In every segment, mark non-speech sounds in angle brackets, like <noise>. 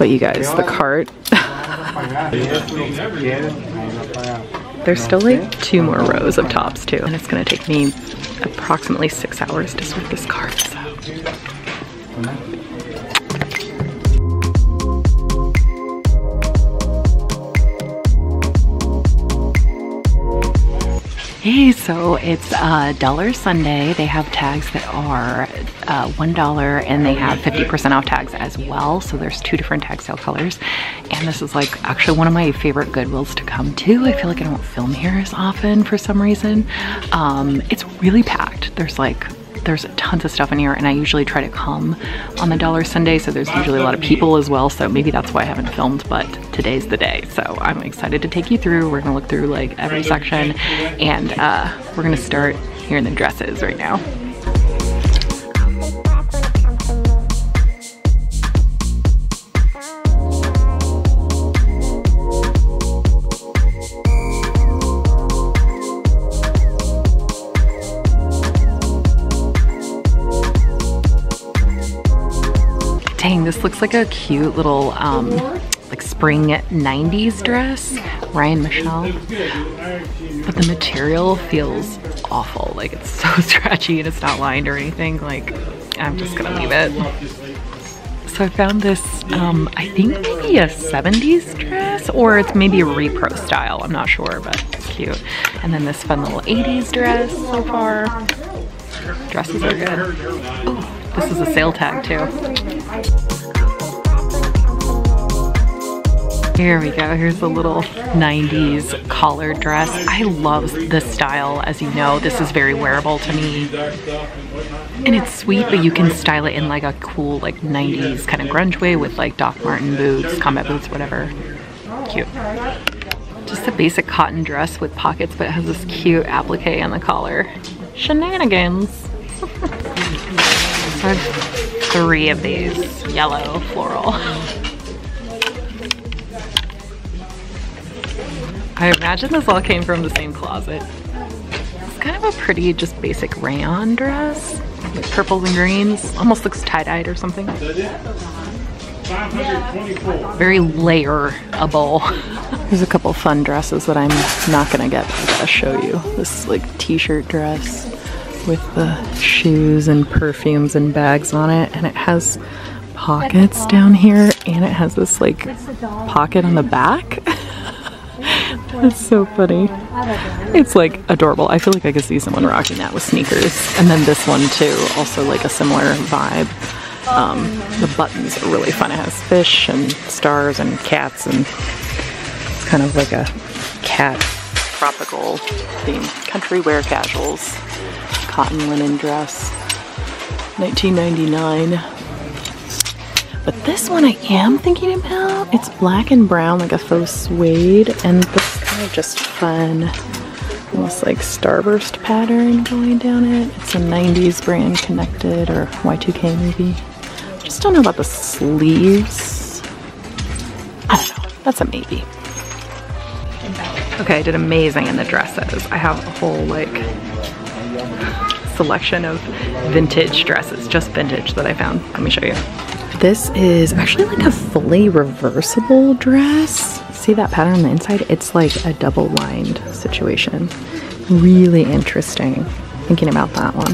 But you guys, the cart. <laughs> There's still like two more rows of tops too. And it's gonna take me approximately six hours to sort this cart, so. Hey, so it's uh, Dollar Sunday. They have tags that are uh, $1 and they have 50% off tags as well. So there's two different tag sale colors. And this is like actually one of my favorite Goodwills to come to. I feel like I don't film here as often for some reason. Um, it's really packed. There's like there's tons of stuff in here and I usually try to come on the dollar Sunday so there's usually a lot of people as well so maybe that's why I haven't filmed but today's the day. So I'm excited to take you through. We're gonna look through like every section and uh, we're gonna start here in the dresses right now looks like a cute little um, like spring 90s dress, Ryan Michelle. But the material feels awful. Like it's so <laughs> stretchy and it's not lined or anything. Like I'm just gonna leave it. So I found this, um, I think maybe a 70s dress or it's maybe a repro style. I'm not sure, but it's cute. And then this fun little 80s dress so far. Dresses are good. This is a sale tag too. Here we go. Here's a little 90s collar dress. I love this style. As you know, this is very wearable to me. And it's sweet, but you can style it in like a cool like 90s kind of grunge way with like Doc Marten boots, combat boots, whatever. Cute. Just a basic cotton dress with pockets, but it has this cute applique on the collar. Shenanigans. so <laughs> I have three of these yellow floral. <laughs> I imagine this all came from the same closet. It's kind of a pretty, just basic rayon dress. With purples and greens. Almost looks tie-dyed or something. Very layerable. There's a couple fun dresses that I'm not gonna get, but I gotta show you. This like t-shirt dress with the shoes and perfumes and bags on it. And it has pockets down here and it has this like pocket on the back. <laughs> That's so funny. It's like adorable. I feel like I could see someone rocking that with sneakers. And then this one too, also like a similar vibe. Um, the buttons are really fun. It has fish and stars and cats and it's kind of like a cat tropical theme. Country wear casuals, cotton linen dress, 1999. But this one I am thinking about. It's black and brown, like a faux suede, and this just fun, almost like starburst pattern going down it. It's a 90s brand connected, or Y2K maybe. Just don't know about the sleeves. I don't know. That's a maybe. Okay, I did amazing in the dresses. I have a whole like selection of vintage dresses, just vintage that I found. Let me show you. This is actually like a fully reversible dress. See that pattern on the inside? It's like a double lined situation. Really interesting. Thinking about that one.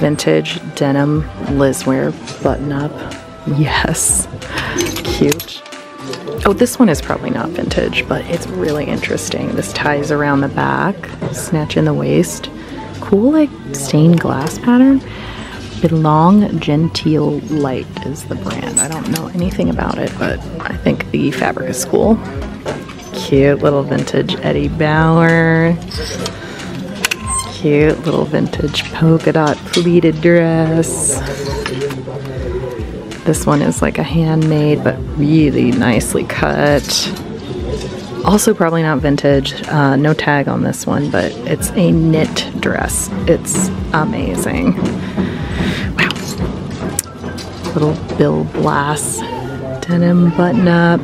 Vintage denim Lizwear button up. Yes. Cute. Oh, this one is probably not vintage, but it's really interesting. This ties around the back, snatch in the waist. Cool like stained glass pattern. Belong Genteel Light is the brand. I don't know anything about it, but I think the fabric is cool. Cute little vintage Eddie Bauer. Cute little vintage polka dot pleated dress. This one is like a handmade, but really nicely cut. Also probably not vintage, uh, no tag on this one, but it's a knit dress. It's amazing little Bill Blass denim button up.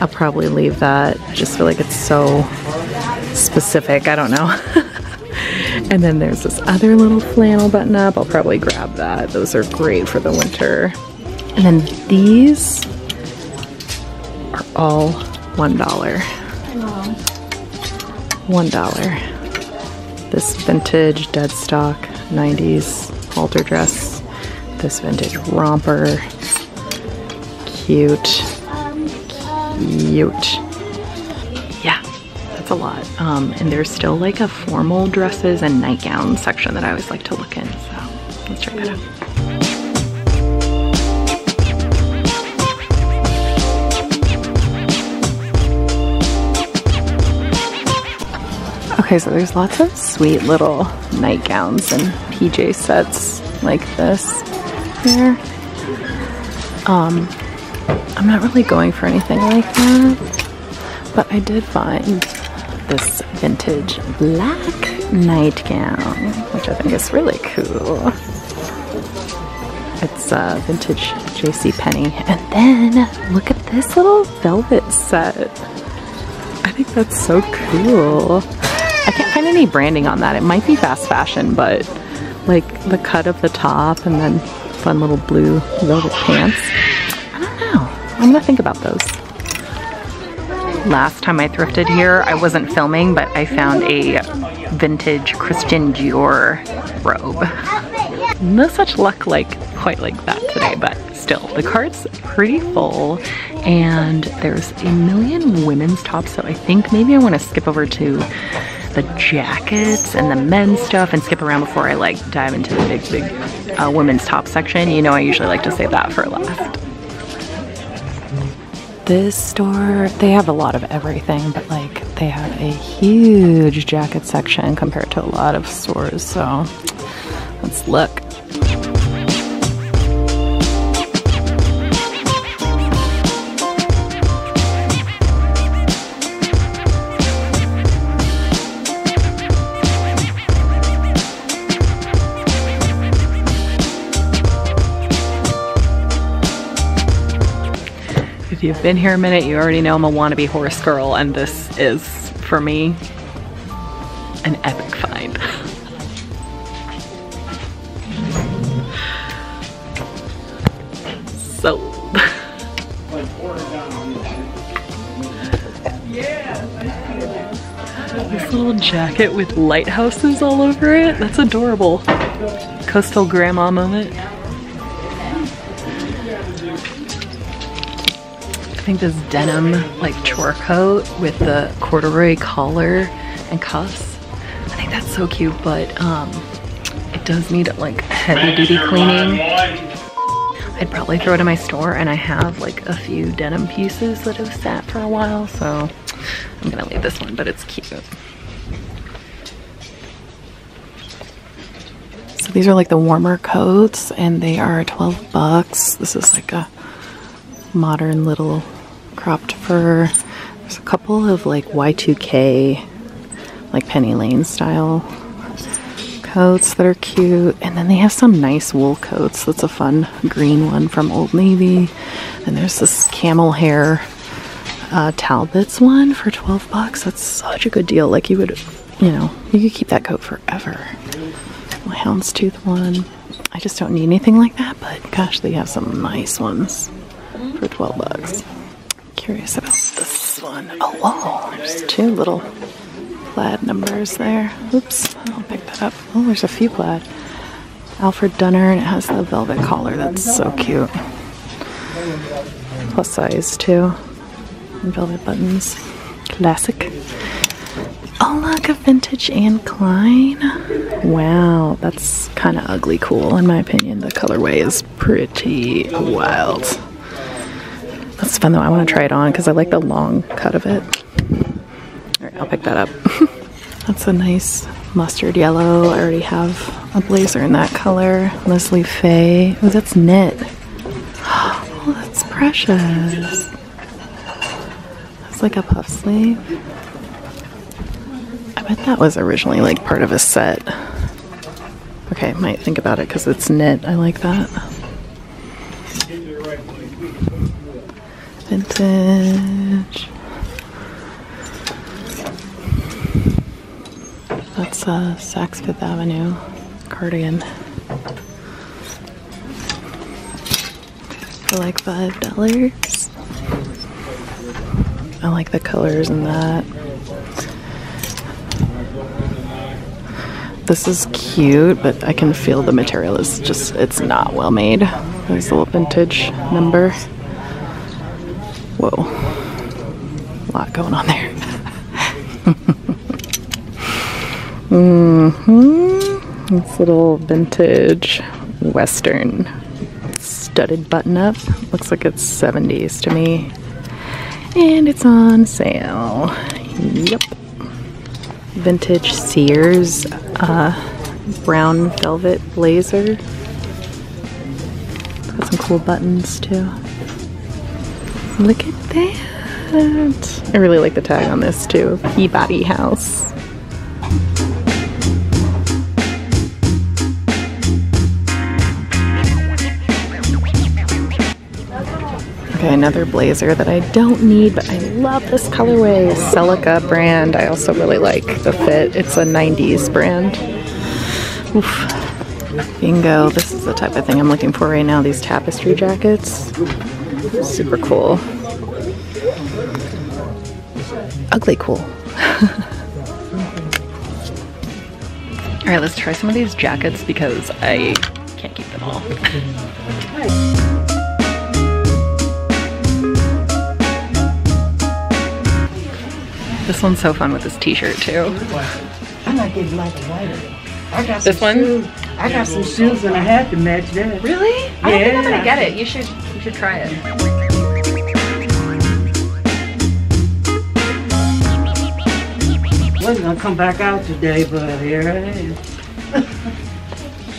I'll probably leave that. I just feel like it's so specific. I don't know. <laughs> and then there's this other little flannel button up. I'll probably grab that. Those are great for the winter. And then these are all $1. $1. This vintage dead stock 90s halter dress. This vintage romper. Cute. Cute. Yeah, that's a lot. Um, and there's still like a formal dresses and nightgown section that I always like to look in. So let's check that out. Okay, so there's lots of sweet little nightgowns and PJ sets like this here. Um, I'm not really going for anything like that, but I did find this vintage black nightgown, which I think is really cool. It's uh, vintage JC Penney. And then look at this little velvet set. I think that's so cool. I can't find any branding on that. It might be fast fashion, but like the cut of the top and then fun little blue velvet pants. I don't know. I'm gonna think about those. Last time I thrifted here, I wasn't filming, but I found a vintage Christian Dior robe. No such luck like quite like that today, but still, the cart's pretty full and there's a million women's tops, so I think maybe I wanna skip over to the jackets and the men's stuff and skip around before I like dive into the big, big uh, women's top section. You know, I usually like to save that for last. This store, they have a lot of everything, but like they have a huge jacket section compared to a lot of stores. So let's look. If you've been here a minute, you already know I'm a wannabe horse girl, and this is, for me, an epic find. <laughs> so. this little jacket with lighthouses all over it, that's adorable. Coastal grandma moment. Think this denim like chore coat with the corduroy collar and cuffs. I think that's so cute, but um, it does need like heavy duty cleaning. I'd probably throw it in my store and I have like a few denim pieces that have sat for a while, so I'm gonna leave this one, but it's cute. So these are like the warmer coats and they are 12 bucks. This is like a modern little cropped fur. There's a couple of like Y2K, like Penny Lane style coats that are cute. And then they have some nice wool coats. That's a fun green one from Old Navy. And there's this camel hair uh, Talbot's one for 12 bucks. That's such a good deal. Like you would, you know, you could keep that coat forever. My houndstooth one. I just don't need anything like that, but gosh, they have some nice ones for 12 bucks curious about this one. Oh, whoa, there's two little plaid numbers there. Oops, I'll pick that up. Oh, there's a few plaid. Alfred Dunner, and it has the velvet collar. That's so cute. Plus size, too. And velvet buttons. Classic. Oh, look, a vintage Anne Klein. Wow, that's kind of ugly cool, in my opinion. The colorway is pretty wild. That's fun though. I want to try it on because I like the long cut of it. All right, I'll pick that up. <laughs> That's a nice mustard yellow. I already have a blazer in that color. Leslie Fay. Oh, that's knit. <gasps> Oh, that's precious. It's like a puff sleeve. I bet that was originally like part of a set. Okay, might think about it because it's knit. I like that. Vintage. That's uh, Saks Fifth Avenue cardigan. For like five dollars. I like the colors in that. This is cute, but I can feel the material is just, it's not well made. There's a little vintage number. Whoa. A lot going on there. <laughs> mm-hmm. This little vintage western studded button up. Looks like it's 70s to me. And it's on sale. Yep. Vintage Sears uh, brown velvet blazer. Got some cool buttons too. Look at that. I really like the tag on this too. Peabody House. Okay, another blazer that I don't need, but I love this colorway. Celica brand. I also really like the fit. It's a 90s brand. Oof. Bingo. This is the type of thing I'm looking for right now. These tapestry jackets. Super cool. Ugly cool. <laughs> Alright, let's try some of these jackets because I can't keep them all. This one's so fun with this t-shirt too. I'm not black and white. This one? I got some shoes and I had to match that. Really? I don't think I'm gonna get it. You should you should try it. Wasn't gonna come back out today, but here I am.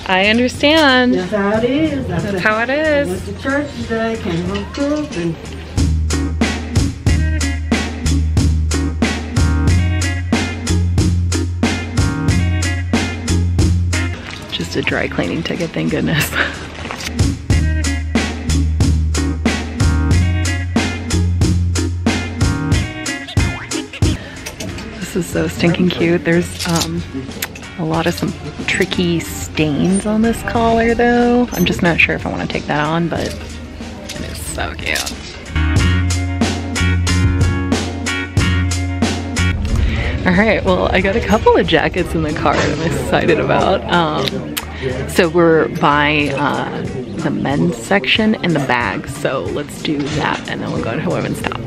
I understand. That's how it is. I That's how it is. went to church today, came home cooked, and a dry cleaning ticket, thank goodness. <laughs> This is so stinking cute. There's um, a lot of some tricky stains on this collar though. I'm just not sure if I want to take that on, but it is so cute. All right, well, I got a couple of jackets in the car that I'm excited about. Um, so we're by uh, the men's section and the bags. So let's do that, and then we'll go to women's top.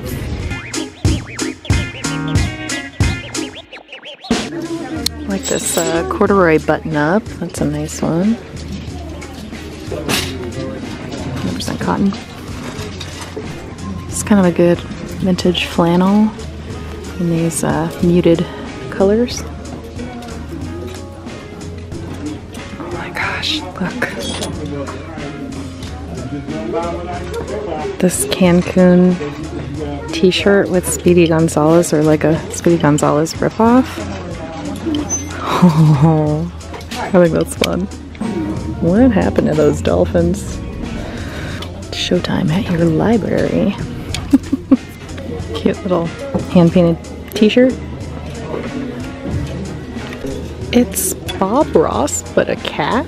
Like this uh, corduroy button up. That's a nice one. 100% cotton. It's kind of a good vintage flannel in these uh, muted colors. Look. This Cancun t-shirt with Speedy Gonzales or like a Speedy Gonzales ripoff. Oh, <laughs> I think that's fun. What happened to those dolphins? Showtime at your library. <laughs> Cute little hand-painted t-shirt. It's Bob Ross, but a cat?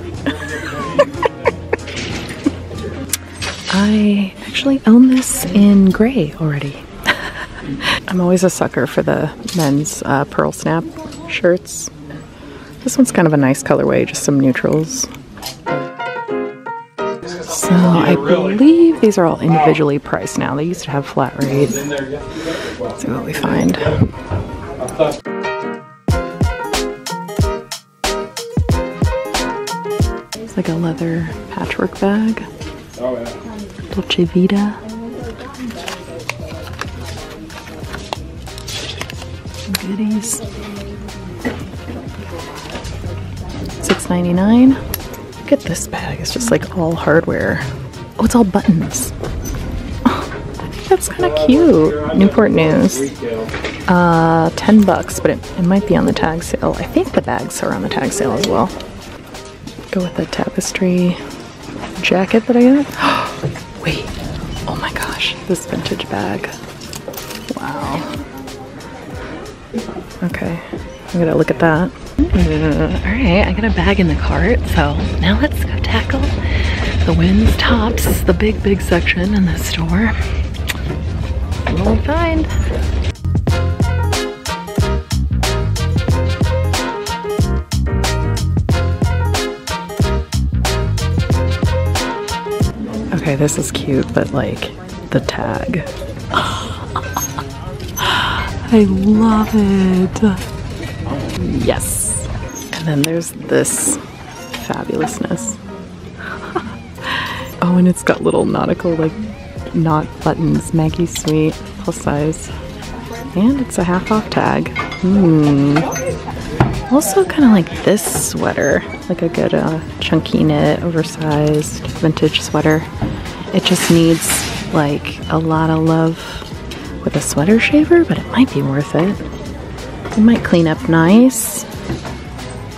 I actually own this in gray already. <laughs> I'm always a sucker for the men's uh, pearl snap shirts. This one's kind of a nice colorway, just some neutrals. So I believe these are all individually priced now. They used to have flat rate. Let's see what we find. It's like a leather patchwork bag. Dolce Vita. Some goodies. Six ninety nine. Look at this bag. It's just like all hardware. Oh, it's all buttons. Oh, I think that's kind of cute. Newport News. Uh, 10 bucks, but it, it might be on the tag sale. I think the bags are on the tag sale as well. Go with the tapestry jacket that I got. <gasps> Wait, oh my gosh, this vintage bag. Wow. Okay, I'm gonna look at that. <laughs> Alright, I got a bag in the cart, so now let's go tackle the Wynn's Tops, the big, big section in the store. We'll find. Okay, this is cute, but like the tag. <gasps> I love it. Yes. And then there's this fabulousness. <laughs> oh, and it's got little nautical like knot buttons. Maggie Sweet, plus size. And it's a half off tag. Hmm. Also kind of like this sweater. Like a good uh, chunky knit, oversized vintage sweater. It just needs like a lot of love with a sweater shaver, but it might be worth it. It might clean up nice.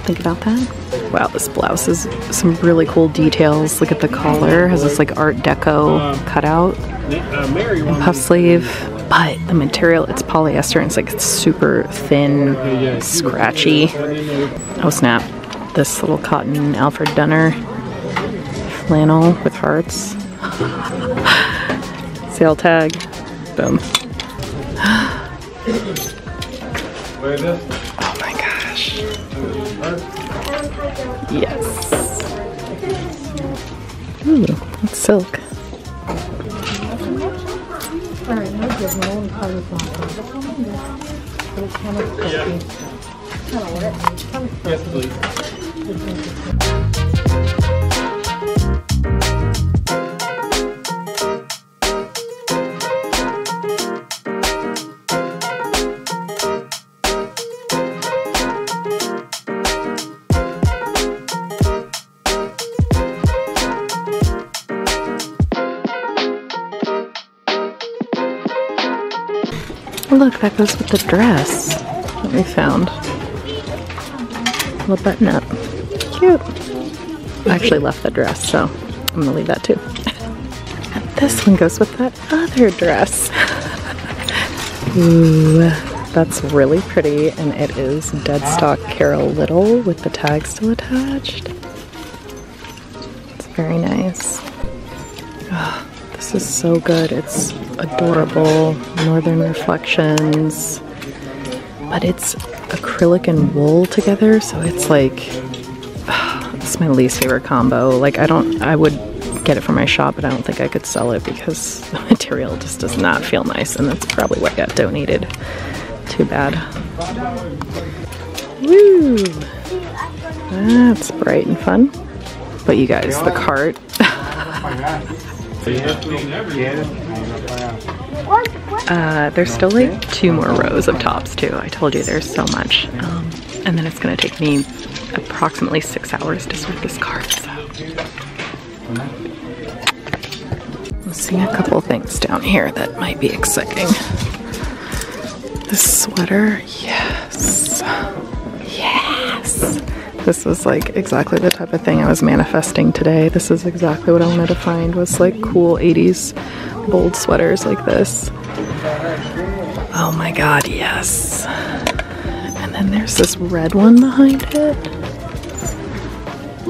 Think about that. Wow, this blouse has some really cool details. Look at the collar, has this like art deco cutout and puff sleeve. But the material, it's polyester and it's like super thin, scratchy. Oh snap. This little cotton Alfred Dunner flannel with hearts. Sale tag. Boom. Oh my gosh. Yes. Ooh, it's silk. Yes, please. Look, that goes with the dress that we found. Little button up. Cute. I actually left the dress, so I'm gonna leave that too. And this one goes with that other dress. <laughs> Ooh, that's really pretty, and it is dead stock Carole Little with the tag still attached. It's very nice. This is so good. It's adorable. Northern reflections. But it's acrylic and wool together, so it's like <sighs> it's my least favorite combo. Like I don't I would get it from my shop, but I don't think I could sell it because <laughs> the material just does not feel nice, and that's probably what got donated. Too bad. Woo! That's bright and fun. But you guys, the cart. <laughs> Uh, there's still like two more rows of tops too. I told you there's so much. Um, and then it's gonna take me approximately six hours to sort this cart, so. Seeing a couple things down here that might be exciting. This sweater, yes. Yes. This was like exactly the type of thing I was manifesting today. This is exactly what I wanted to find was like cool 80s bold sweaters like this. Oh my god, yes. And then there's this red one behind it.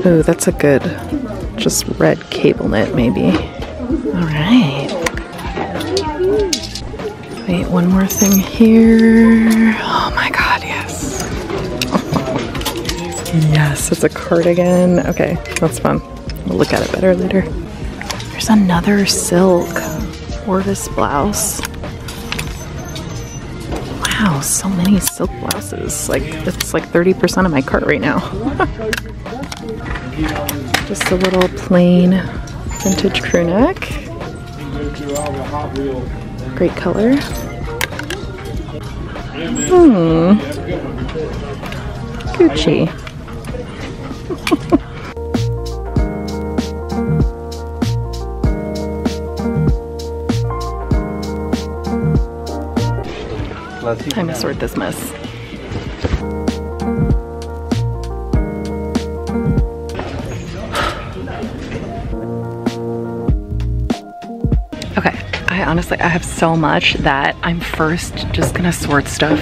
Ooh, that's a good, just red cable knit maybe. Alright. Wait, one more thing here. Yes, it's a cardigan. Okay, that's fun. We'll look at it better later. There's another silk Orvis blouse. Wow, so many silk blouses. Like, it's like 30% of my cart right now. <laughs> Just a little plain vintage crew neck. Great color. Hmm. Gucci. Time to sort this mess. Okay, I honestly, I have so much that I'm first just gonna sort stuff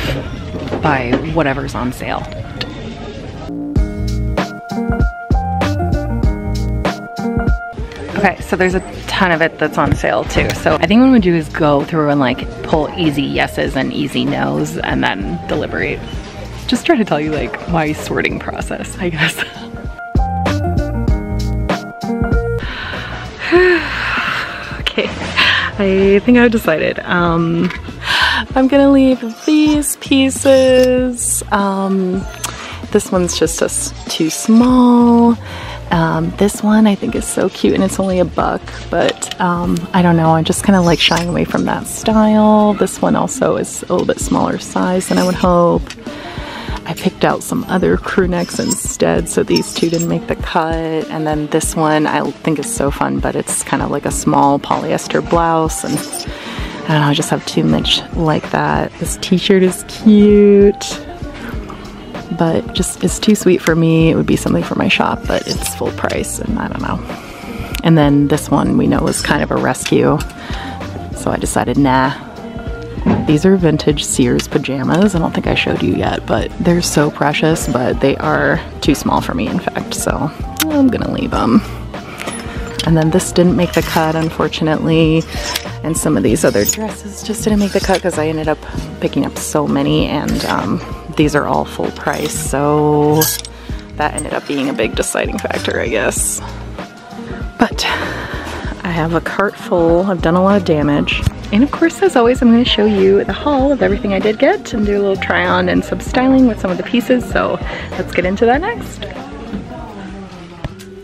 by whatever's on sale. Okay, so there's a ton of it that's on sale too. So I think what I'm gonna do is go through and like pull easy yeses and easy nos and then deliberate. Just try to tell you like my sorting process, I guess. <sighs> okay, I think I've decided. Um, I'm gonna leave these pieces. Um, this one's just a, too small. Um, this one I think is so cute and it's only a buck, but um, I don't know, I'm just kind of like shying away from that style. This one also is a little bit smaller size than I would hope. I picked out some other crew necks instead, so these two didn't make the cut. And then this one I think is so fun, but it's kind of like a small polyester blouse. And I don't know, I just have too much like that. This t-shirt is cute but just it's too sweet for me. It would be something for my shop, but it's full price and I don't know. And then this one we know was kind of a rescue. So I decided, nah. These are vintage Sears pajamas. I don't think I showed you yet, but they're so precious, but they are too small for me, in fact, so I'm gonna leave them. And then this didn't make the cut, unfortunately. And some of these other dresses just didn't make the cut because I ended up picking up so many and um, these are all full price, so that ended up being a big deciding factor, I guess. But I have a cart full. I've done a lot of damage. And of course, as always, I'm going to show you the haul of everything I did get and do a little try on and some styling with some of the pieces. So let's get into that next.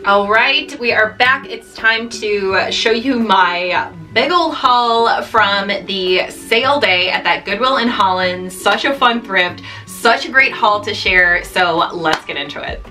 All right, we are back. It's time to show you my big old haul from the sale day at that Goodwill in Hollins. Such a fun thrift, such a great haul to share. So let's get into it.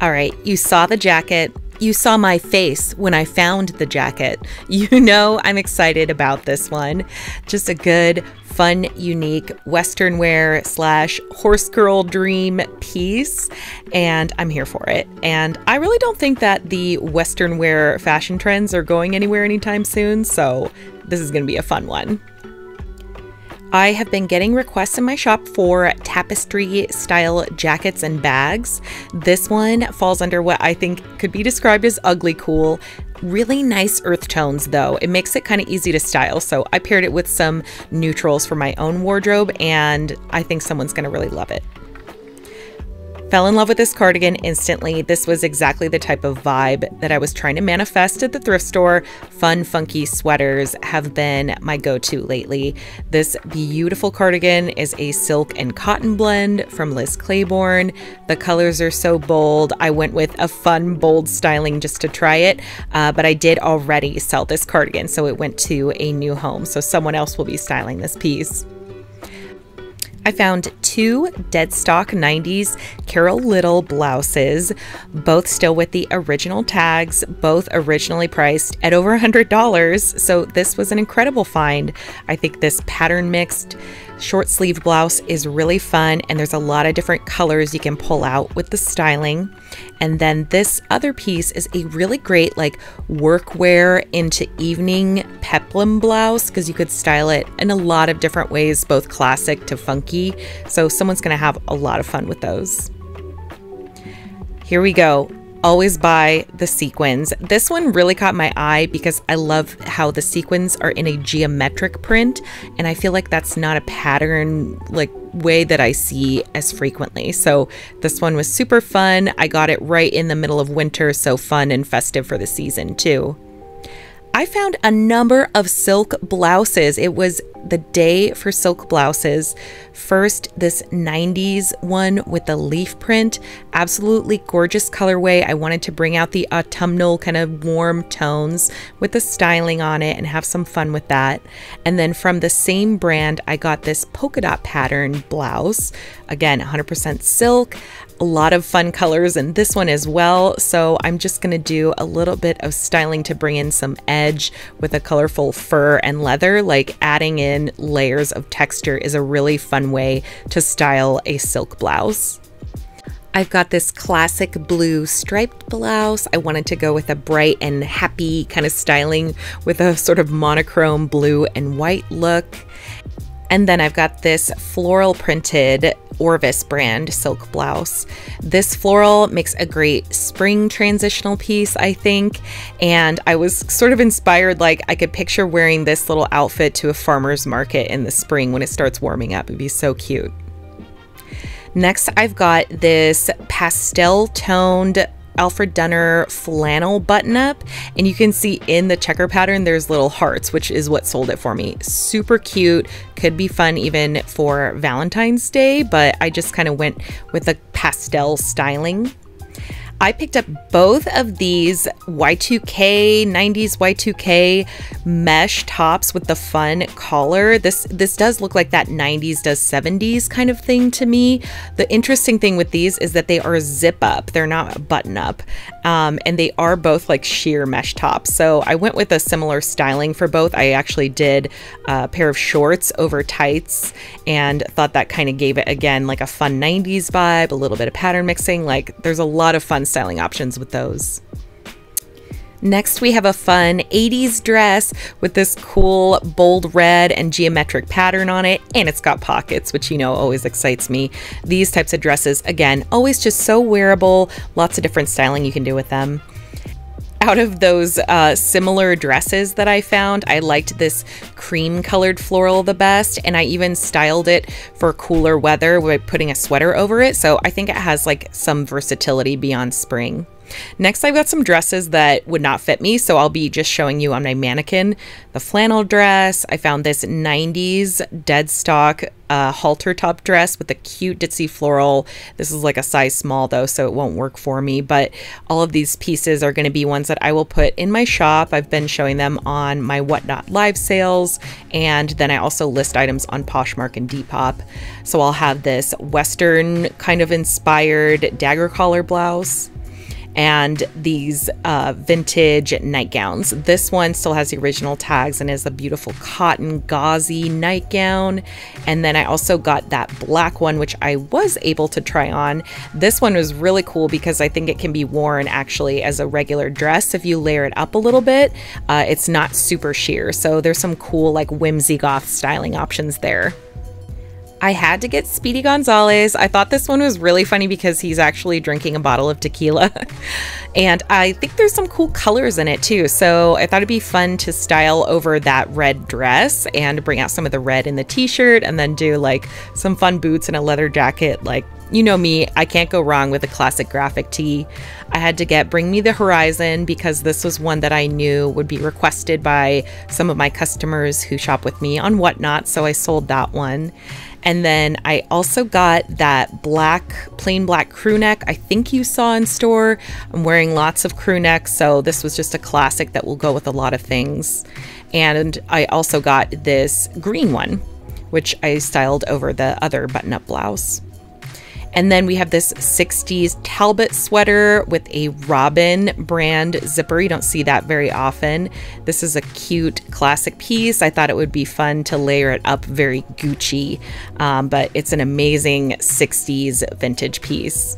All right, you saw the jacket. You saw my face when I found the jacket. <laughs> You know I'm excited about this one. Just a good fun, unique Western wear slash horse girl dream piece, and I'm here for it. And I really don't think that the Western wear fashion trends are going anywhere anytime soon, so this is going to be a fun one. I have been getting requests in my shop for tapestry style jackets and bags. This one falls under what I think could be described as ugly cool. Really nice earth tones though. It makes it kind of easy to style. So I paired it with some neutrals for my own wardrobe and I think someone's going to really love it. Fell in love with this cardigan instantly. This was exactly the type of vibe that I was trying to manifest at the thrift store. Fun, funky sweaters have been my go to lately. This beautiful cardigan is a silk and cotton blend from Liz Claiborne. The colors are so bold. I went with a fun, bold styling just to try it, uh, but I did already sell this cardigan, so it went to a new home. So someone else will be styling this piece. I found two deadstock 90s Carole Little blouses, both still with the original tags, both originally priced at over $100. So this was an incredible find. I think this pattern mixed short sleeve blouse is really fun and there's a lot of different colors you can pull out with the styling. And then this other piece is a really great like workwear into evening peplum blouse because you could style it in a lot of different ways, both classic to funky. So someone's going to have a lot of fun with those. Here we go always buy the sequins. This one really caught my eye because I love how the sequins are in a geometric print and I feel like that's not a pattern like way that I see as frequently. So this one was super fun. I got it right in the middle of winter, so fun and festive for the season too. I found a number of silk blouses. It was the day for silk blouses. First, this 90s one with the leaf print. Absolutely gorgeous colorway. I wanted to bring out the autumnal kind of warm tones with the styling on it and have some fun with that. And then from the same brand, I got this polka dot pattern blouse. Again, 100% silk a lot of fun colors in this one as well. So I'm just going to do a little bit of styling to bring in some edge with a colorful fur and leather. Like adding in layers of texture is a really fun way to style a silk blouse. I've got this classic blue striped blouse. I wanted to go with a bright and happy kind of styling with a sort of monochrome blue and white look. And then I've got this floral printed Orvis brand silk blouse. This floral makes a great spring transitional piece, I think. And I was sort of inspired, like I could picture wearing this little outfit to a farmer's market in the spring when it starts warming up. It'd be so cute. Next, I've got this pastel toned Alfred Dunner flannel button up and you can see in the checker pattern there's little hearts which is what sold it for me. Super cute could be fun even for Valentine's Day but I just kind of went with the pastel styling I picked up both of these Y2K 90s Y2K mesh tops with the fun collar. This this does look like that 90s does 70s kind of thing to me. The interesting thing with these is that they are zip up. They're not button up. Um, and they are both like sheer mesh tops. So I went with a similar styling for both. I actually did a pair of shorts over tights and thought that kind of gave it again like a fun 90s vibe, a little bit of pattern mixing. Like there's a lot of fun styling options with those. Next, we have a fun 80s dress with this cool bold red and geometric pattern on it, and it's got pockets, which you know always excites me. These types of dresses, again, always just so wearable, lots of different styling you can do with them out of those uh, similar dresses that I found, I liked this cream colored floral the best. And I even styled it for cooler weather by putting a sweater over it. So I think it has like some versatility beyond spring. Next, I've got some dresses that would not fit me, so I'll be just showing you on my mannequin. The flannel dress, I found this 90s dead stock uh, halter top dress with a cute ditzy floral. This is like a size small though, so it won't work for me, but all of these pieces are going to be ones that I will put in my shop. I've been showing them on my Whatnot live sales, and then I also list items on Poshmark and Depop. So I'll have this Western kind of inspired dagger collar blouse and these uh, vintage nightgowns. This one still has the original tags and is a beautiful cotton gauzy nightgown. And then I also got that black one, which I was able to try on. This one was really cool because I think it can be worn actually as a regular dress if you layer it up a little bit. Uh, it's not super sheer, so there's some cool like whimsy goth styling options there. I had to get Speedy Gonzales. I thought this one was really funny because he's actually drinking a bottle of tequila. <laughs> and I think there's some cool colors in it too. So I thought it'd be fun to style over that red dress and bring out some of the red in the t-shirt and then do like some fun boots and a leather jacket. Like, you know me, I can't go wrong with a classic graphic tee. I had to get Bring Me the Horizon because this was one that I knew would be requested by some of my customers who shop with me on Whatnot. So I sold that one. And then I also got that black, plain black crew neck I think you saw in store. I'm wearing lots of crew necks, so this was just a classic that will go with a lot of things. And I also got this green one, which I styled over the other button up blouse. And then we have this 60s Talbot sweater with a Robin brand zipper. You don't see that very often. This is a cute classic piece. I thought it would be fun to layer it up very Gucci, um, but it's an amazing 60s vintage piece.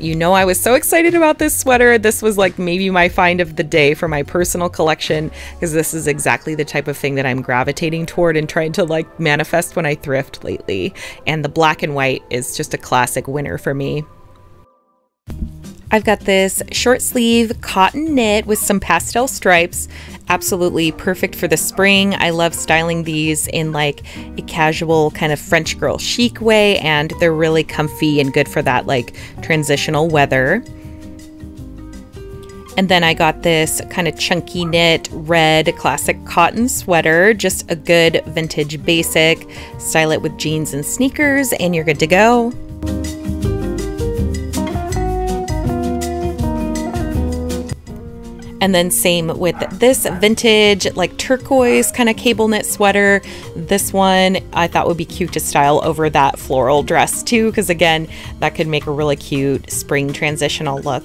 You know, I was so excited about this sweater. This was like maybe my find of the day for my personal collection because this is exactly the type of thing that I'm gravitating toward and trying to like manifest when I thrift lately. And the black and white is just a classic winner for me. I've got this short sleeve cotton knit with some pastel stripes. Absolutely perfect for the spring. I love styling these in like a casual kind of French girl chic way, and they're really comfy and good for that like transitional weather. And then I got this kind of chunky knit red classic cotton sweater, just a good vintage basic. Style it with jeans and sneakers, and you're good to go. And then same with this vintage, like turquoise kind of cable knit sweater. This one I thought would be cute to style over that floral dress too, because again, that could make a really cute spring transitional look.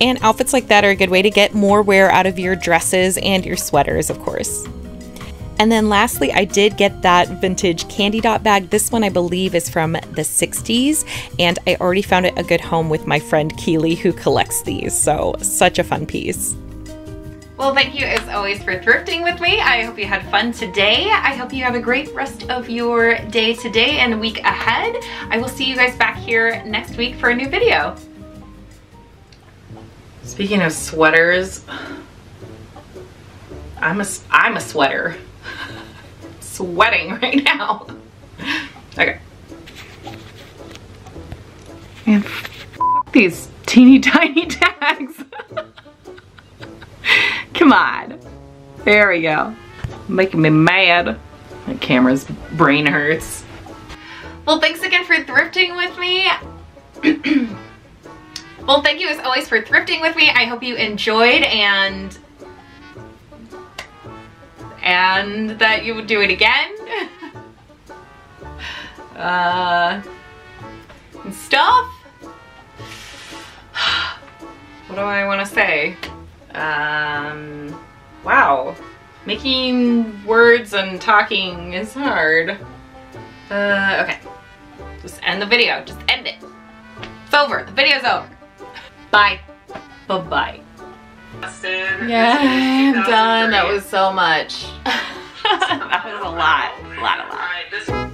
And outfits like that are a good way to get more wear out of your dresses and your sweaters, of course. And then lastly, I did get that vintage candy dot bag. This one I believe is from the 60s, and I already found it a good home with my friend Keely who collects these. So, such a fun piece. Well, thank you as always for thrifting with me. I hope you had fun today. I hope you have a great rest of your day today and week ahead. I will see you guys back here next week for a new video. Speaking of sweaters, I'm a, I'm a sweater. Sweating <laughs> right now. Okay. Man, these teeny <laughs> tiny tags. <laughs> Come on. There we go. Making me mad. My camera's brain hurts. Well, thanks again for thrifting with me. <clears throat> well, thank you as always for thrifting with me. I hope you enjoyed and and that you would do it again. <laughs> uh, and stuff. <sighs> what do I want to say? Um, wow. Making words and talking is hard. Uh, okay. Just end the video. Just end it. It's over. The video's over. Bye. Bye-bye. Yeah, <laughs> I'm done. That was so much. <laughs> that was a lot. A lot, a lot.